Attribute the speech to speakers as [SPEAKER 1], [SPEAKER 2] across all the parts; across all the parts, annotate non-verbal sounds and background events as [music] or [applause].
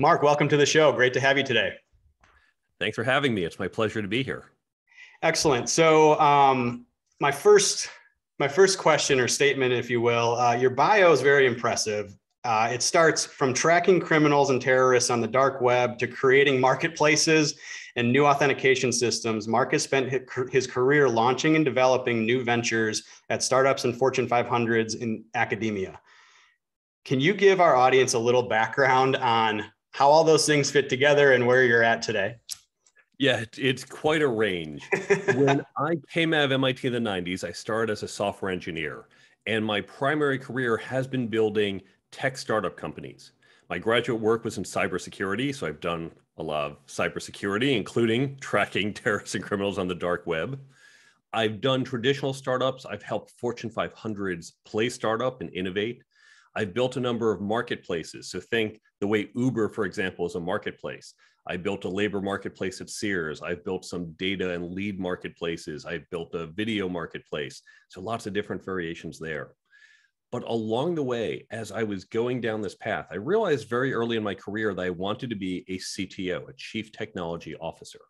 [SPEAKER 1] Mark, welcome to the show. Great to have you today.
[SPEAKER 2] Thanks for having me. It's my pleasure to be here.
[SPEAKER 1] Excellent. So, um, my first my first question or statement, if you will, uh, your bio is very impressive. Uh, it starts from tracking criminals and terrorists on the dark web to creating marketplaces and new authentication systems. Mark has spent his career launching and developing new ventures at startups and Fortune 500s in academia. Can you give our audience a little background on how all those things fit together and where you're at today?
[SPEAKER 2] Yeah, it's quite a range. [laughs] when I came out of MIT in the 90s, I started as a software engineer, and my primary career has been building tech startup companies. My graduate work was in cybersecurity, so I've done a lot of cybersecurity, including [laughs] tracking terrorists and criminals on the dark web. I've done traditional startups. I've helped Fortune 500s play startup and innovate. I've built a number of marketplaces. So think the way Uber, for example, is a marketplace. I built a labor marketplace at Sears. I've built some data and lead marketplaces. I've built a video marketplace. So lots of different variations there. But along the way, as I was going down this path, I realized very early in my career that I wanted to be a CTO, a chief technology officer.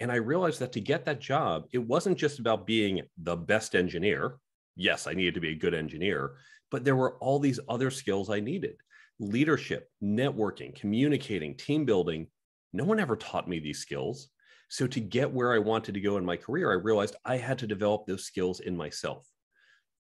[SPEAKER 2] And I realized that to get that job, it wasn't just about being the best engineer. Yes, I needed to be a good engineer, but there were all these other skills I needed leadership, networking, communicating, team building. No one ever taught me these skills. So, to get where I wanted to go in my career, I realized I had to develop those skills in myself.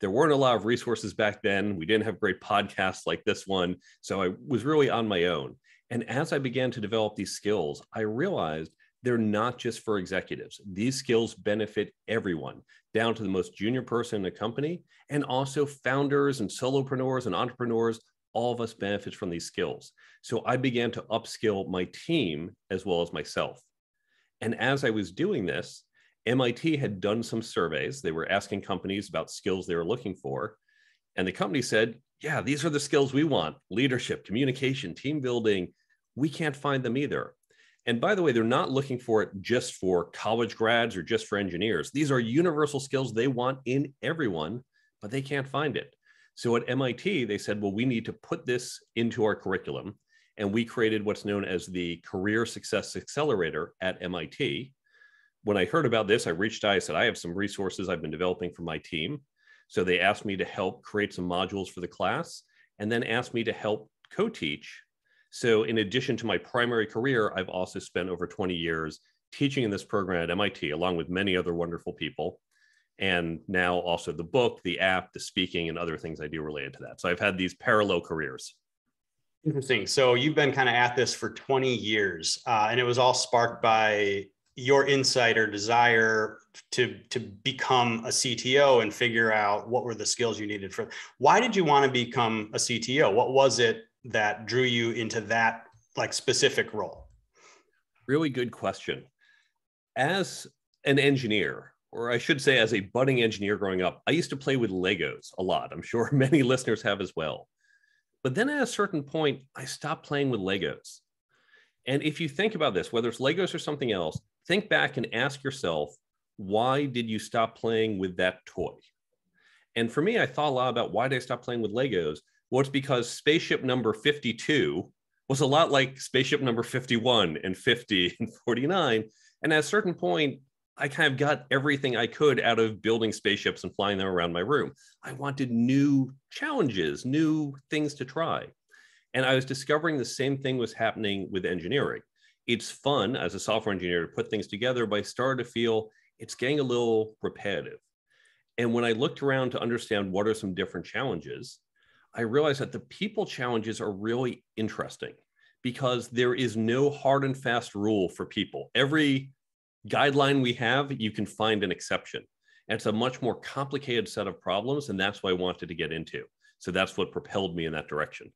[SPEAKER 2] There weren't a lot of resources back then. We didn't have great podcasts like this one. So, I was really on my own. And as I began to develop these skills, I realized they're not just for executives. These skills benefit everyone, down to the most junior person in a company, and also founders and solopreneurs and entrepreneurs. All of us benefit from these skills. So I began to upskill my team as well as myself. And as I was doing this, MIT had done some surveys. They were asking companies about skills they were looking for. And the company said, Yeah, these are the skills we want leadership, communication, team building. We can't find them either. And by the way, they're not looking for it just for college grads or just for engineers. These are universal skills they want in everyone, but they can't find it. So at MIT, they said, well, we need to put this into our curriculum. And we created what's known as the Career Success Accelerator at MIT. When I heard about this, I reached out. I said, I have some resources I've been developing for my team. So they asked me to help create some modules for the class and then asked me to help co teach so, in addition to my primary career, I've also spent over 20 years teaching in this program at MIT, along with many other wonderful people. And now also the book, the app, the speaking, and other things I do related to that. So, I've had these parallel careers.
[SPEAKER 1] Interesting. So, you've been kind of at this for 20 years, uh, and it was all sparked by your insight or desire to to become a CTO and figure out what were the skills you needed for why did you want to become a CTO what was it that drew you into that like specific role?
[SPEAKER 2] Really good question. As an engineer, or I should say as a budding engineer growing up, I used to play with Legos a lot. I'm sure [laughs] many listeners have as well. But then at a certain point, I stopped playing with Legos. And if you think about this, whether it's Legos or something else, think back and ask yourself, why did you stop playing with that toy? And for me, I thought a lot about why did I stop playing with Legos? Well, it's because spaceship number 52 was a lot like spaceship number 51 and 50 [laughs] and 49. And at a certain point, I kind of got everything I could out of building spaceships and flying them around my room. I wanted new challenges, new things to try. And I was discovering the same thing was happening with engineering. It's fun as a software engineer to put things together, but I started to feel it's getting a little repetitive. And when I looked around to understand what are some different challenges, I realized that the people challenges are really interesting because there is no hard and fast rule for people. Every guideline we have, you can find an exception. And it's a much more complicated set of problems. And that's what I wanted to get into. So that's what propelled me in that direction.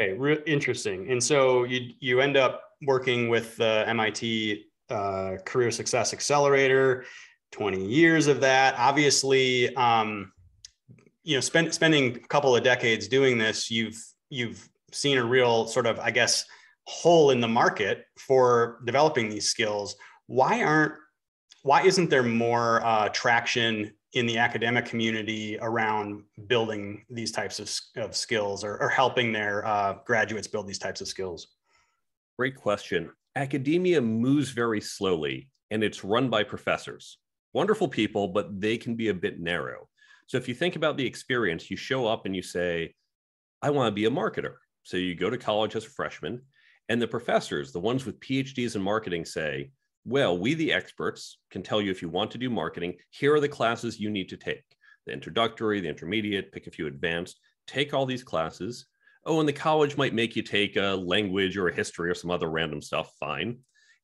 [SPEAKER 1] Okay, re- interesting. And so you you end up working with the MIT uh, Career Success Accelerator, 20 years of that. Obviously, um, you know, spend, spending a couple of decades doing this, you've you've seen a real sort of, I guess, hole in the market for developing these skills. Why aren't why isn't there more uh, traction in the academic community around building these types of, of skills or, or helping their uh, graduates build these types of skills?
[SPEAKER 2] Great question. Academia moves very slowly and it's run by professors. Wonderful people, but they can be a bit narrow. So if you think about the experience, you show up and you say, I want to be a marketer. So you go to college as a freshman, and the professors, the ones with PhDs in marketing, say, well, we, the experts, can tell you if you want to do marketing, here are the classes you need to take the introductory, the intermediate, pick a few advanced, take all these classes. Oh, and the college might make you take a language or a history or some other random stuff. Fine.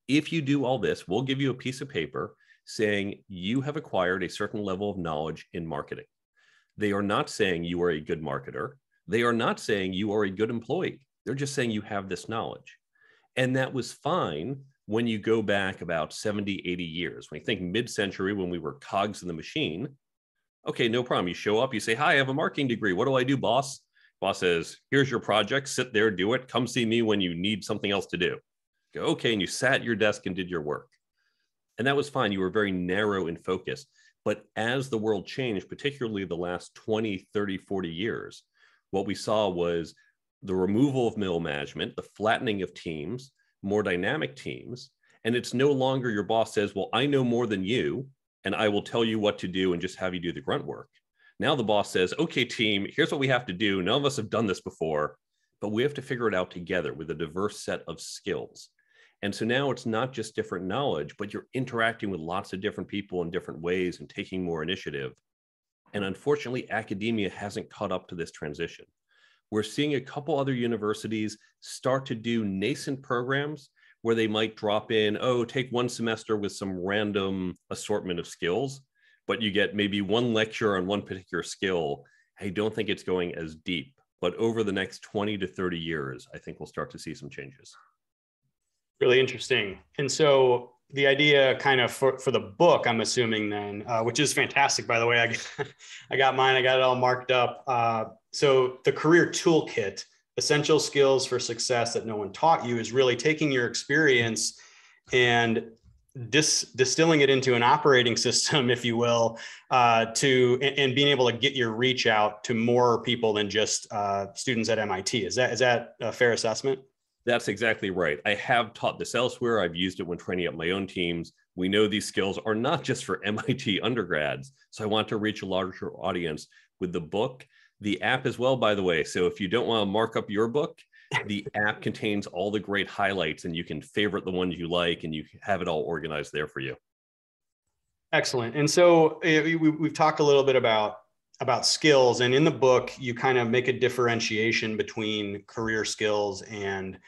[SPEAKER 2] If you do all this, we'll give you a piece of paper saying you have acquired a certain level of knowledge in marketing. They are not saying you are a good marketer. They are not saying you are a good employee. They're just saying you have this knowledge. And that was fine when you go back about 70, 80 years. When you think mid century, when we were cogs in the machine, okay, no problem. You show up, you say, Hi, I have a marketing degree. What do I do, boss? Boss says, Here's your project. Sit there, do it. Come see me when you need something else to do. Go, okay. And you sat at your desk and did your work. And that was fine. You were very narrow in focus. But as the world changed, particularly the last 20, 30, 40 years, what we saw was the removal of middle management, the flattening of teams, more dynamic teams. And it's no longer your boss says, Well, I know more than you, and I will tell you what to do and just have you do the grunt work. Now the boss says, Okay, team, here's what we have to do. None of us have done this before, but we have to figure it out together with a diverse set of skills. And so now it's not just different knowledge, but you're interacting with lots of different people in different ways and taking more initiative. And unfortunately, academia hasn't caught up to this transition. We're seeing a couple other universities start to do nascent programs where they might drop in, oh, take one semester with some random assortment of skills, but you get maybe one lecture on one particular skill. I don't think it's going as deep, but over the next 20 to 30 years, I think we'll start to see some changes.
[SPEAKER 1] Really interesting. And so the idea kind of for, for the book, I'm assuming then, uh, which is fantastic, by the way, I, [laughs] I got mine, I got it all marked up. Uh, so the career toolkit, essential skills for success that no one taught you is really taking your experience and dis- distilling it into an operating [laughs] system, if you will, uh, to and, and, being able to get your reach out to more people than just uh, students at MIT. Is that is that a fair assessment?
[SPEAKER 2] That's exactly right. I have taught this elsewhere. I've used it when training up my own teams. We know these skills are not just for [laughs] MIT undergrads. So I want to reach a larger audience with the book, the app as well, by the way. So if you don't want to mark up your book, the [laughs] app contains all the great highlights and you can favorite the ones you like and you have it all organized there for you.
[SPEAKER 1] Excellent. And so eh, we've talked a little bit about about skills and in the book you kind of make a differentiation between career skills and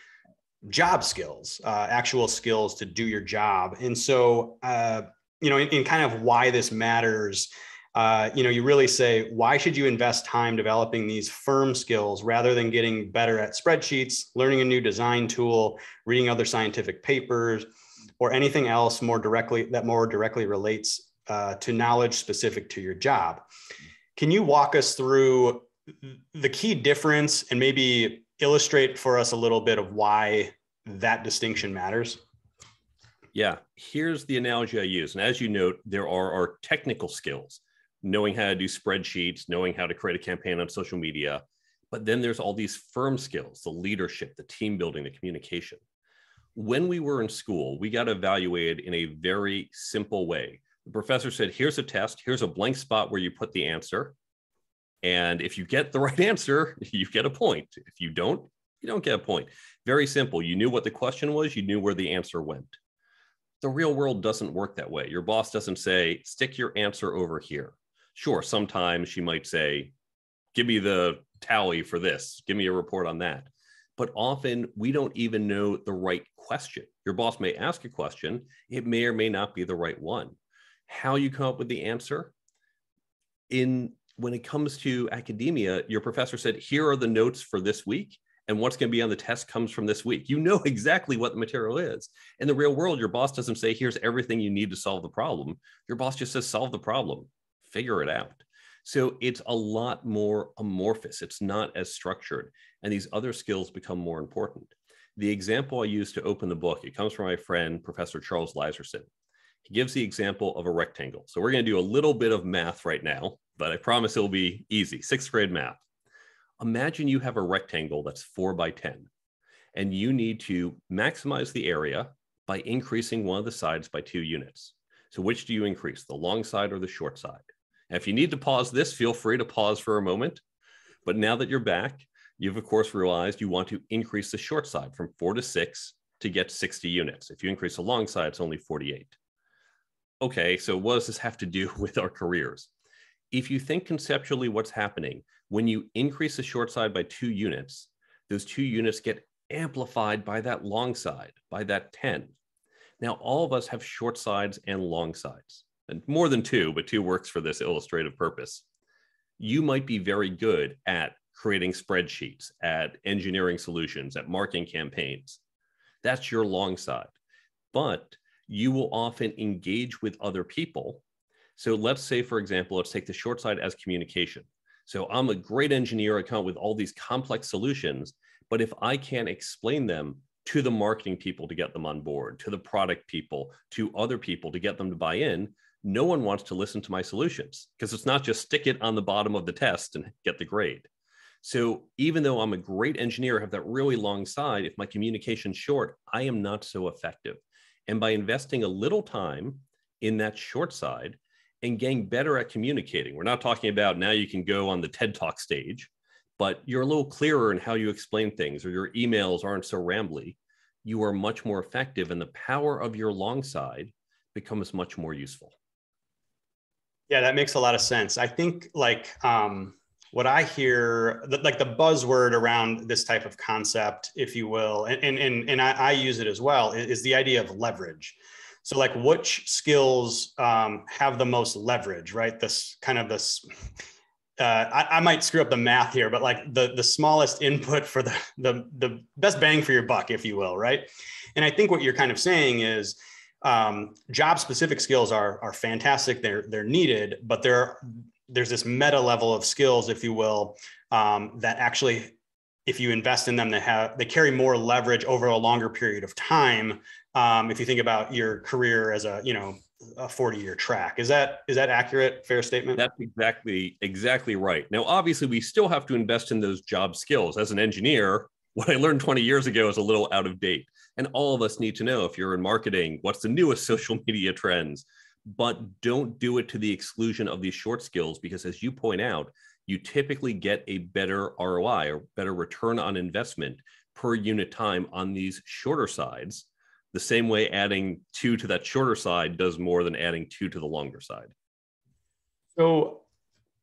[SPEAKER 1] job skills uh, actual skills to do your job. And so uh, you know in, in, kind of why this matters uh, you know you really say why should you invest time developing these firm skills rather than getting better at spreadsheets learning a new design tool reading other scientific papers or anything else more directly that more directly relates uh, to knowledge specific to your job can you walk us through the key difference and maybe illustrate for us a little bit of why that distinction matters?
[SPEAKER 2] Yeah, here's the analogy I use. And as you note, there are our technical skills, knowing how to do spreadsheets, knowing how to create a campaign on social media. But then there's all these firm skills, the leadership, the team building, the communication. When we were in school, we got evaluated in a very simple way. The professor said, here's a test, here's a blank spot where you put the answer. And if you get the [laughs] right answer, you get a point. If you don't, you don't get a point. Very simple. You knew what the question was, you knew where the answer went. The real world doesn't work that way. Your boss doesn't say, stick your answer over here. Sure, sometimes she might say, give me the tally for this, give me a report on that. But often we don't even know the right question. Your boss may ask a question, it may or may not be the right one how you come up with the answer. In when it comes to academia your professor said here are the notes for this week and what's going to be on the test comes from this week. You know [laughs] exactly what the material is. In the real world your boss doesn't say here's everything you need to solve the problem. Your boss just says solve the problem. Figure it out. So it's a lot more amorphous. It's not as structured and these other skills become more important. The example i use to open the book it comes from my friend professor charles Leiserson He gives the example of a rectangle. So we're going to do a little bit of math right now, but I promise it'll be easy. Sixth grade math. Imagine you have a rectangle that's four by 10, and you need to maximize the area by increasing one of the sides by two units. So which do you increase, the long side or the short side? If you need to pause this, feel free to pause for a moment. But now that you're back, you've of course realized you want to increase the short side from four to six to get 60 units. If you increase the long side, it's only 48. Okay, so what does this have to do [laughs] with our careers? If you think conceptually what's happening, when you increase the short side by two units, those two units get amplified by that long side, by that 10. Now, all of us have short sides and long sides, and more than two, but two works for this illustrative purpose. You might be very good at creating spreadsheets, at engineering solutions, at marketing campaigns. That's your long side. But you will often engage with other people. So let's say, for example, let's take the short side as communication. So I'm a great engineer, I come up with all these complex solutions, but if I can't explain them to the marketing people to get them on board, to the product people, to other people to get them to buy in, no one wants to listen to my solutions because it's not just stick it on the bottom of the test and get the grade. So even though I'm a great engineer, have that really long side, if my communication's short, I am not so effective. And by investing a little time in that short side and getting better at communicating, we're not talking about now you can go on the TED Talk stage, but you're a little clearer in how you explain things or your emails aren't so rambly, you are much more effective and the power of your long side becomes much more useful.
[SPEAKER 1] Yeah, that makes a lot of sense. I think like um, what I hear, like the buzzword around this type of concept, if you will, and and and I, I use it as well, is the idea of leverage. So, like, which skills um, have the most leverage, right? This kind of this. Uh, I, I, might screw up the math here, but like the the smallest input for the the the best bang for your buck, if you will, right? And I think what you're kind of saying is um, job specific skills are are fantastic. They're they're needed, but there there's this meta level of skills, if you will, um, that actually, if you invest in them, they have they carry more leverage over a longer period of time. Um, if you think about your career as a you know a 40 year track. Is that is that accurate fair statement?
[SPEAKER 2] That's exactly exactly right. Now obviously we still have to invest in those job skills. As an engineer [laughs] what i learned 20 years ago is a little out of date. And all of us need to know if you're in marketing what's the newest [laughs] social media trends but don't do it to the exclusion of these short skills because as you point out you typically get a better roi or better return on investment per unit time on these shorter sides. The same way adding two to that shorter side does more than adding two to the longer side.
[SPEAKER 1] So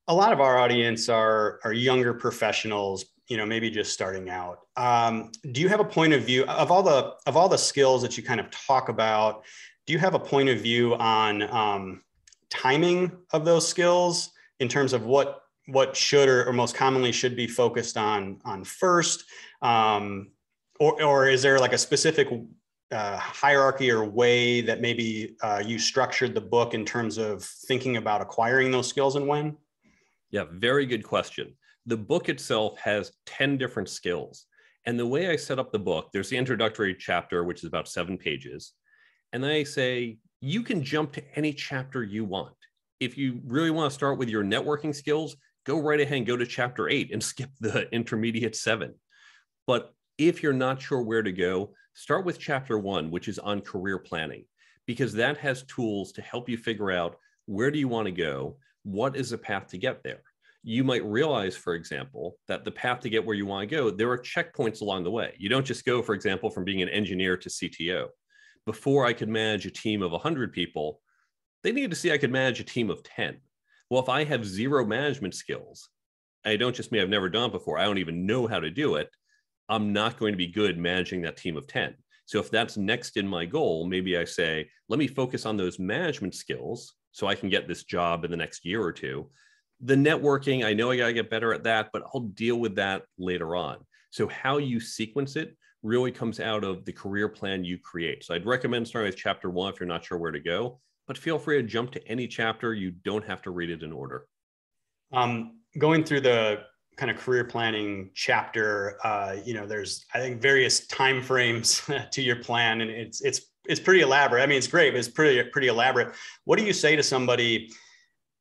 [SPEAKER 1] a lot of our audience are are younger professionals you know maybe just starting out. Um, do you have a point of view of all the of all the skills that you kind of talk about do you have a point of view on um, timing of those skills in terms of what what should or, or most commonly should be focused on on first? Um, or, or is there like a specific uh, hierarchy or way that maybe uh, you structured the book in terms of thinking about acquiring those skills and when?
[SPEAKER 2] Yeah very good question. The book itself has 10 different skills. And the way i set up the book there's the introductory chapter which is about seven pages and I say, you can jump to any chapter you want. If you really want to start with your networking skills, go right ahead and go to chapter eight and [laughs] skip the intermediate seven. But if you're not sure where to go, start with chapter one, which is on career planning, because that has tools to help you figure out where do you want to go? What is the path to get there? You might realize, for example, that the path to get where you want to go, there are checkpoints along the way. You don't just go, for example, from being an engineer to CTO before I could manage a team of 100 people, they needed to see I could manage a team of 10. Well, if I have zero management skills, I don't just mean I've never done it before, I don't even know how to do it, I'm not going to be good managing that team of 10. So if that's next in my goal, maybe I say, let me focus on those management skills so I can get this job in the next year or two. The networking, I know I got to get better at that, but I'll deal with that later on. So, how you sequence it really comes out of the career plan you create. So I'd recommend starting with chapter one if you're not sure where to go, but feel free to jump to any chapter. You don't have to read it in order.
[SPEAKER 1] Um, going through the kind of career planning chapter, uh, you know, there's I think various time frames [laughs] to your plan, and it's it's it's pretty elaborate. I mean, it's great, but it's pretty pretty elaborate. What do you say to somebody,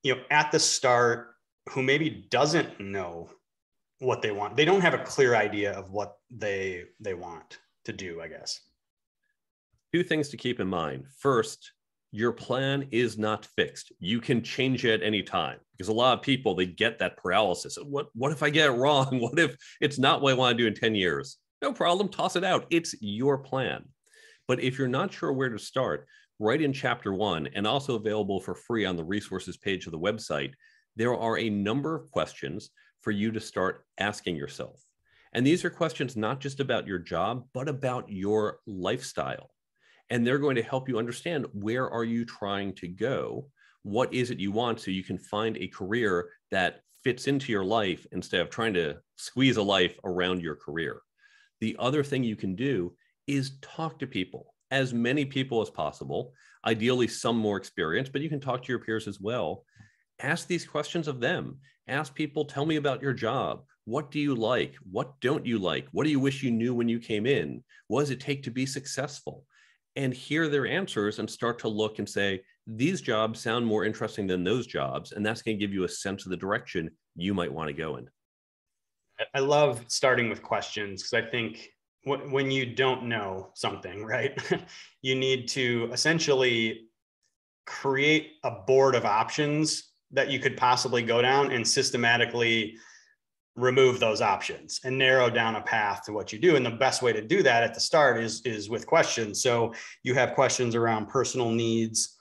[SPEAKER 1] you know, at the start who maybe doesn't know what they want? They don't have a clear idea of what they they want to do. I guess.
[SPEAKER 2] Two things to keep in mind. First, your plan is not fixed. You can change it at any time because a lot of people they get that paralysis. What what if I get it wrong? [laughs] What if it's not what I want to do in 10 years? No problem, toss it out. It's your plan. But if you're not sure where to start, right in chapter 1 and also available for free on the resources page of the website, there are a number of questions for you to start asking yourself. And these are questions not just about your job, but about your lifestyle. And they're going to help you understand where are you trying to go? What is it you want so you can find a career that fits into your life instead of trying to squeeze a life around your career? The other thing you can do is talk to people as many people as possible ideally some more experience but you can talk to your peers as well ask these questions of them. Ask people tell me about your job. What do you like? What don't you like? What do you wish you knew when you came in? What does it take to be successful? And hear their answers and start to look and say, these jobs sound more interesting than those jobs. And that's going to give you a sense of the direction you might want to go in.
[SPEAKER 1] I love starting with questions because I think when you don't know something, [laughs] right, you need to essentially create a board of options that you could possibly go down and systematically remove those options and narrow down a path to what you do. And the best way to do that at the start is is with questions. So you have questions around personal needs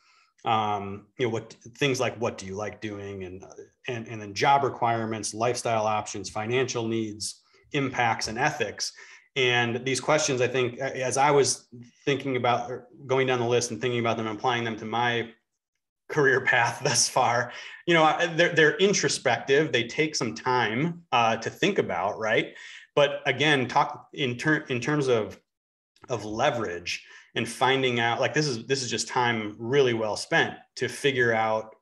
[SPEAKER 1] um, you know what things like what do you like doing? And and and then job requirements lifestyle options financial needs impacts and ethics. And these questions i think as i was thinking about going down the list and thinking about them and applying them to my career path [laughs] thus far. You know they're, they're introspective. They take some time uh, to think about right? But again talk in, ter- in terms of of leverage and finding out like this is this is just time really well spent to figure out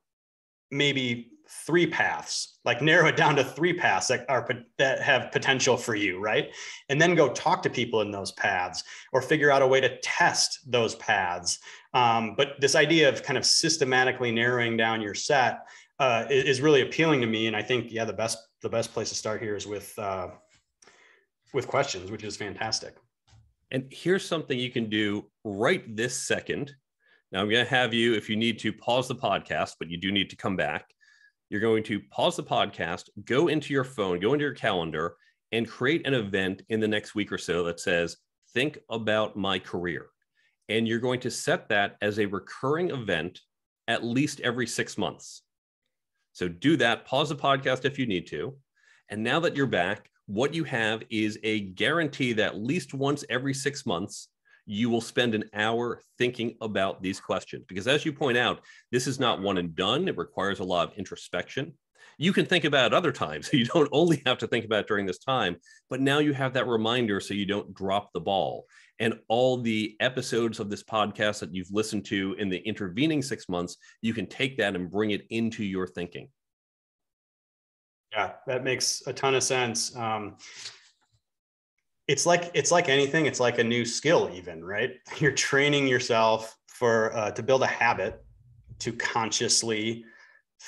[SPEAKER 1] maybe three paths like narrow it down to three paths that are that have potential for you right? And then go talk to people in those paths or figure out a way to test those paths um, but this idea of kind of systematically narrowing down your set uh, is, really appealing to me. And i think yeah the best the best place to start here is with uh, with questions which is fantastic.
[SPEAKER 2] And here's something you can do right this second. Now i'm going to have you if you need to pause the podcast but you do need to come back. You're going to pause the podcast, go into your phone, go into your calendar, and create an event in the next week or so that says, Think about my career. And you're going to set that as a recurring event at least every six months. So do that, pause the podcast if you need to. And now that you're back, what you have is a guarantee that at least once every six months, you will spend an hour thinking about these questions. Because as you point out, this is not one and done. It requires a lot of introspection. You can think about other times. [laughs] You don't only have to think about during this time, but now you have that reminder so you don't drop the ball. And all the episodes of this podcast that you've listened to in the intervening six months, you can take that and bring it into your thinking.
[SPEAKER 1] Yeah, that makes a ton of sense. Um, it's like it's like anything it's like a new skill even right [laughs] you're training yourself for uh, to build a habit to consciously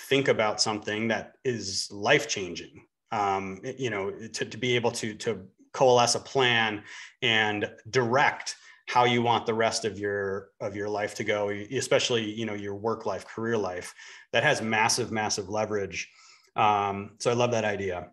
[SPEAKER 1] think about something that is life changing um, you know to, to be able to to coalesce a plan and direct how you want the rest of your of your life to go especially you know your work life career life that has massive massive leverage um, so i love that idea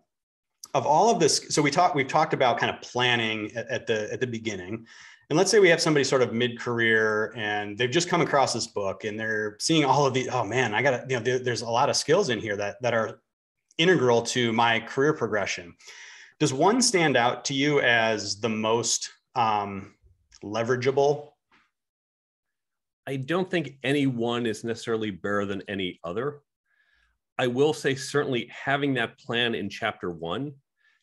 [SPEAKER 1] of all of this, so we talked we've talked about kind of planning at, at, the at the beginning. And let's say we have somebody sort of mid-career and they've just come across this book and they're seeing all of the, oh man, I got to, you know, there, there's a lot of skills in here that that are integral to my career progression. Does one stand out to you as the most um, leverageable?
[SPEAKER 2] I don't think any one is necessarily better than any other. I will say certainly having that plan in chapter one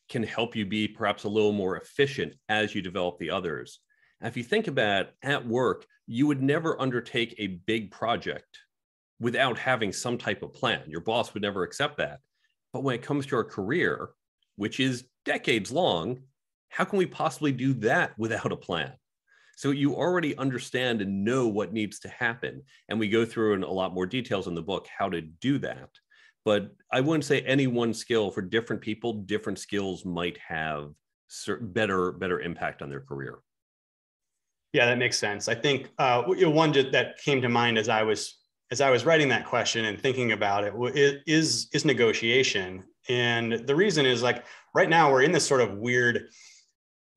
[SPEAKER 2] can help you be perhaps a little more efficient as you develop the others. If you think about at work, you would never undertake a big project without having some type of plan. Your boss would never accept that. But when it comes to our career, which is decades long, how can we possibly do that without a plan? So you already understand and know what needs to happen. And we go through in a lot more details in the book how to do that. But I wouldn't say any one skill for different people, different skills might have better better impact on their career.
[SPEAKER 1] Yeah, that makes sense. I think uh, one that came to mind as I was as I was writing that question and thinking about it is is negotiation. And the reason is like right now we're in this sort of weird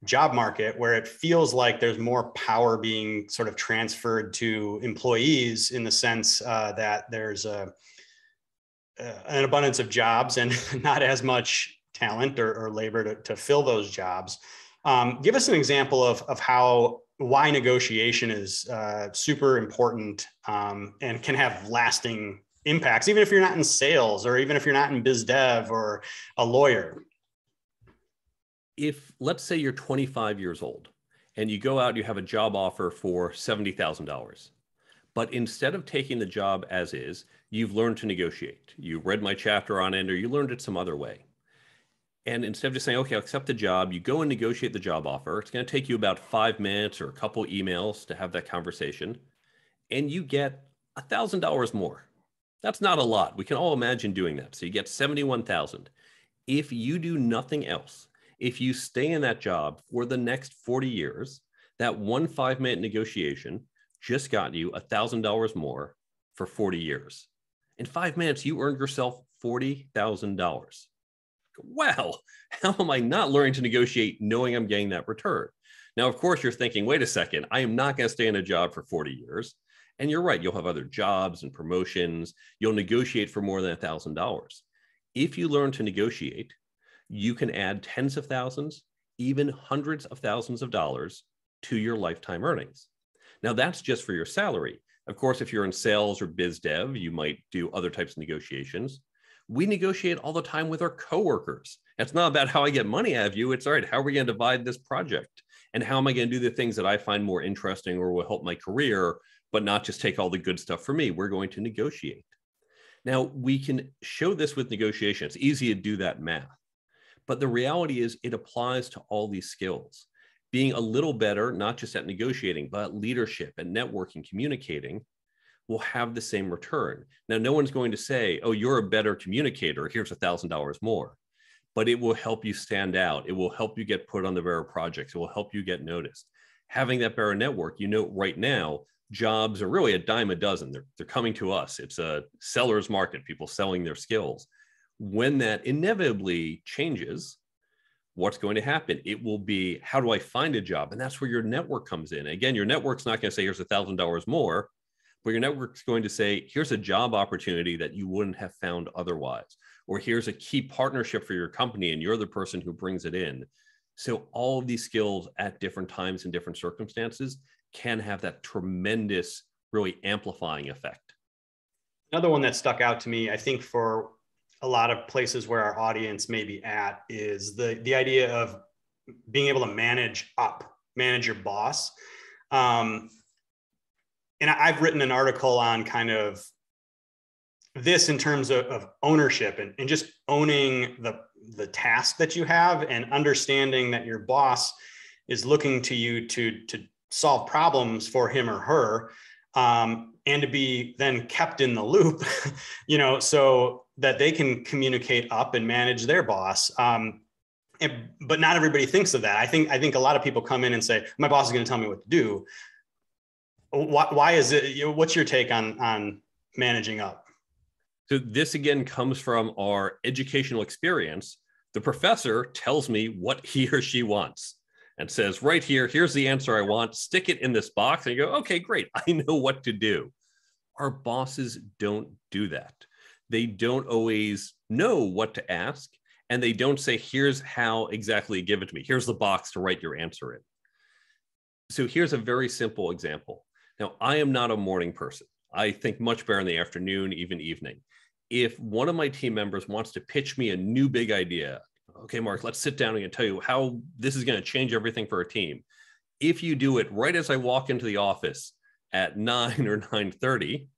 [SPEAKER 1] job market where it feels like there's more power being sort of transferred to employees in the sense uh, that there's a, uh, an abundance of jobs and [laughs] not as much talent or, or labor to, to, fill those jobs. Um, give us an example of, of how why negotiation is uh, super important um, and can have lasting impacts, even if you're not in sales or even if you're not in biz dev or a lawyer.
[SPEAKER 2] If let's say you're 25 years old and you go out, you have a job offer for $70,000, but instead of taking the job as is, you've learned to negotiate. You read my chapter on it, or you learned it some other way. And instead of just saying, okay, I'll accept the job, you go and negotiate the job offer. It's going to take you about five minutes or a couple emails to have that conversation. And you get $1,000 more. That's not a lot. We can all imagine doing that. So you get 71,000. If you do nothing else, if you stay in that job for the next 40 years, that one five minute negotiation just got you $1,000 more for 40 years. In five minutes, you earned yourself $40,000 wow, [laughs] how am I not learning to negotiate knowing I'm getting that return? Now, of course, you're thinking, wait a second, I am not going to stay in a job for 40 years. And you're right, you'll have other jobs and promotions. You'll negotiate for more than $1,000. If you learn to negotiate, you can add tens of thousands, even hundreds of thousands of dollars to your lifetime earnings. Now, that's just for your salary. Of course, if you're in sales or biz dev, you might do other types of negotiations we negotiate all the time with our coworkers. It's not about how I get money out of you. It's all right, how are we going to divide this project? And how am I going to do the things that I find more interesting or will help my career, but not just take all the good stuff for me? We're going to negotiate. Now, we can show this with negotiation. It's easy to do that math. But the reality is, it applies to all these skills. Being a little better, not just at negotiating, but leadership and networking, communicating, will have the same return. Now, no one's going to say, oh, you're a better communicator. Here's a $1,000 more. But it will help you stand out. It will help you get put on the better projects. It will help you get noticed. Having that better network, you know, right now, jobs are really a dime a dozen. They're, they're coming to us. It's a seller's market, people selling their skills. When that inevitably changes, what's going to happen? It will be, how do I find a job? And that's where your network comes in. Again, your network's not going to say, here's a $1,000 more but your network's going to say, here's a job opportunity that you wouldn't have found otherwise, or here's a key partnership for your company and you're the person who brings it in. So all of these skills at different times and different circumstances can have that tremendous, really amplifying effect.
[SPEAKER 1] Another one that stuck out to me, I think for a lot of places where our audience may be at is the the idea of being able to manage up, manage your boss. Um, and I've written an article on kind of this in terms of, of ownership and, and just owning the the task that you have and understanding that your boss is looking to you to to solve problems for him or her um, and to be then kept in the loop [laughs] you know so that they can communicate up and manage their boss. Um, and, but not everybody thinks of that. I think i think a lot of people come in and say my boss is going to tell me what to do why, why is it? What's your take on on managing up?
[SPEAKER 2] So this again comes from our educational experience. The professor tells me what he or she wants and says, right here, here's the answer I want. Stick it in this box. And you go, okay, great. [laughs] I know what to do. Our bosses don't do that. They don't always know what to ask. And they don't say, here's how exactly give it to me. Here's the box to write your answer in. So here's a very simple example. Now, I am not a morning person. I think much better in the afternoon, even evening. If one of my team members wants to pitch me a new big idea, okay, Mark, let's sit down and tell you how this is going to change everything for our team. If you do it right as I walk into the office at [laughs] 9 or 9:30, I'm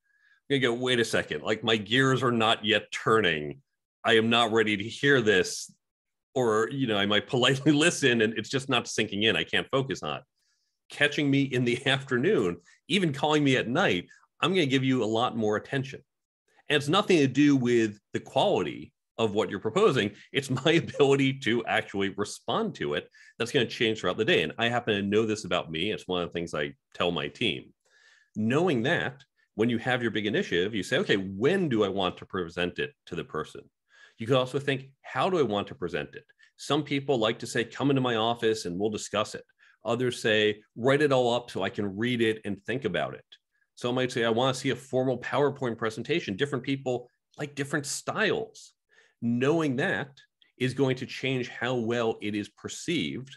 [SPEAKER 2] gonna go, wait a second, like my gears are not yet turning. I am not ready to hear this. Or, you know, I might politely [laughs] listen and it's just not sinking in. I can't focus on it catching me in the [laughs] afternoon, even calling me at night, I'm going to give you a lot more attention. And it's nothing to do with the quality of what you're proposing. It's [laughs] my ability to actually respond to it that's going to change throughout the day. And I happen to know this about me. It's one of the things I tell my team. Knowing that, when you have your big initiative, you say, okay, when do I want to present it to the person? You could also think, how do I want to present it? Some people like to say, come into my office and we'll discuss it. Others say, write it all up so I can read it and think about it. Some might say, I want to see a formal PowerPoint presentation. Different people like different styles. Knowing that is going to change how well it is perceived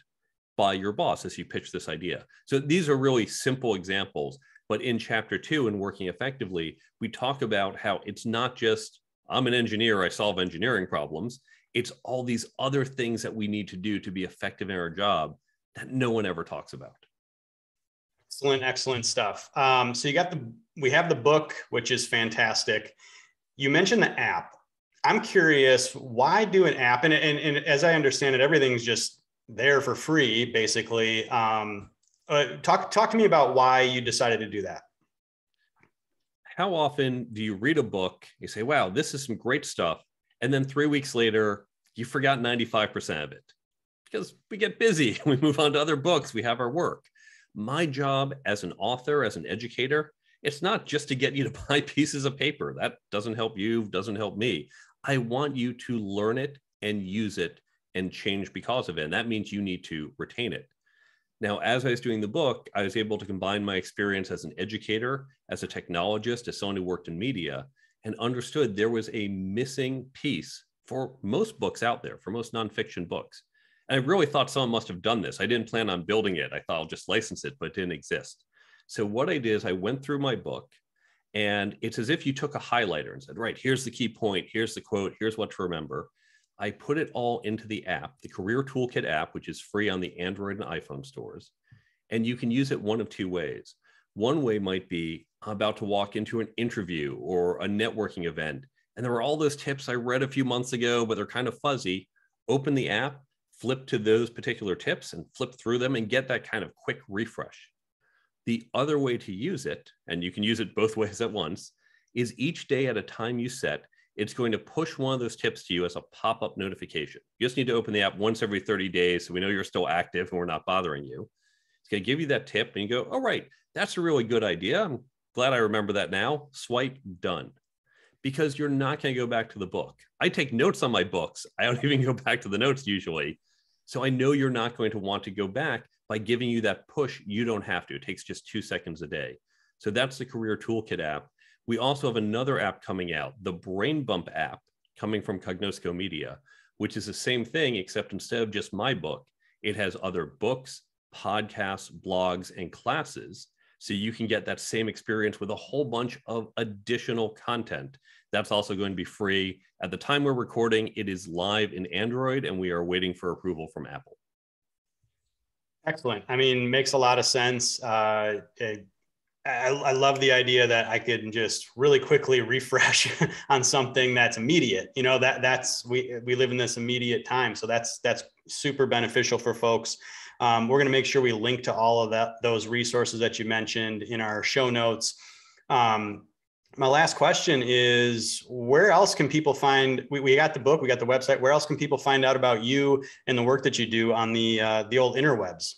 [SPEAKER 2] by your boss as you pitch this idea. So these are really simple examples. But in chapter two, in working effectively, we talk about how it's not just I'm an engineer, I solve engineering problems. It's all these other things that we need to do to be effective in our job that no one ever talks about.
[SPEAKER 1] Excellent, excellent stuff. Um, so you got the we have the book, which is fantastic. You mentioned the app. I'm curious, why do an app? And, and, and as I understand it, everything's just there for free, basically. Um, uh, talk talk to me about why you decided to do that
[SPEAKER 2] how often do you read a book, you say, wow, this is some great stuff. And then three weeks later, you forgot 95% of it because we get busy. [laughs] We move on to other books. We have our work. My job as an author, as an educator, it's not just to get you to [laughs] buy pieces of paper. That doesn't help you, doesn't help me. I want you to learn it and use it and change because of it. And that means you need to retain it. Now, as I was doing the book, I was able to combine my experience as an educator, as a technologist, as someone who worked in media, and understood there was a missing piece for most books out there, for most nonfiction books. I really thought someone must have done this. I didn't plan on building it. I thought I'll just license it, but it didn't exist. So what I did is I went through my book and it's as if you took a highlighter and said, right, here's the key point, here's the quote, here's what to remember. I put it all into the app, the Career Toolkit app, which is free on the Android and iPhone stores. And you can use it one of two ways. One way might be I'm about to walk into an interview or a networking event. And there were all those tips I read a few months ago, but they're kind of fuzzy. Open the app, flip to those particular tips and flip through them and get that kind of quick refresh. The other way to use it, and you can use it both [laughs] ways at once, is each day at a time you set, it's going to push one of those tips to you as a pop-up notification. You just need to open the app once every 30 days so we know you're still active and we're not bothering you. It's going to give you that tip and you go, all right, that's a really good idea. I'm glad I remember that now. Swipe done. Because you're not going to go back to the book. I take notes on my books. I don't [laughs] even go back to the notes usually. So I know you're not going to want to go back by giving you that push. You don't have to. It takes just two seconds a day. So that's the Career Toolkit app. We also have another app coming out, the Brain Bump app, coming from Cognosco Media, which is the same thing, except instead of just my book, it has other books, podcasts, blogs, and classes. So you can get that same experience with a whole bunch of additional content. That's also going to be free. At the time we're recording, it is live in Android, and we are waiting for approval from Apple.
[SPEAKER 1] Excellent. I mean, makes a lot of sense. Uh, it, I, I, love the idea that I can just really quickly [laughs] refresh on something that's immediate. You know that that's we we live in this immediate time, so that's that's super beneficial for folks. Um, we're going to make sure we link to all of that those resources that you mentioned in our show notes. Um, my last question is where else can people find we, we got the book we got the website where else can people find out about you and the work that you do on the uh, the old interwebs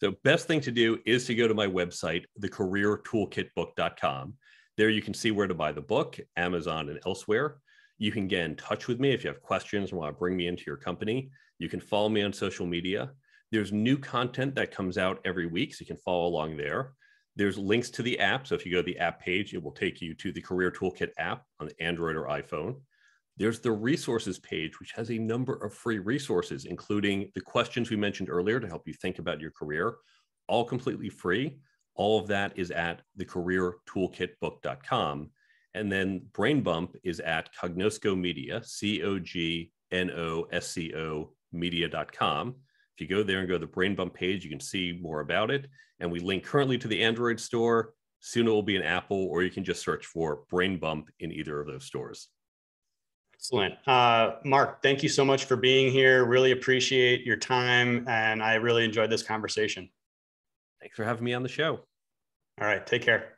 [SPEAKER 2] the best thing to do is to go to my website, thecareertoolkitbook.com. There you can see where to buy the book, Amazon and elsewhere. You can get in touch with me if you have questions and want to bring me into your company. You can follow me on social media. There's new content that comes out every week, so you can follow along there. There's links to the app. So if you go to the app page, it will take you to the Career Toolkit app on Android or iPhone. There's the resources page, which has a number of free resources, including the questions we mentioned earlier to help you think about your career, all completely free. All of that is at thecareertoolkitbook.com. And then Brain Bump is at Cognosco Media, C O G N O S C O media.com. If you go there and go to the Brain Bump page, you can see more about it. And we link currently to the Android store. Soon it will be an Apple, or you can just search for Brain Bump in either of those stores.
[SPEAKER 1] Excellent. Uh, Mark, thank you so much for being here. Really appreciate your time, and I really enjoyed this conversation.
[SPEAKER 2] Thanks for having me on the show.
[SPEAKER 1] All right. Take care.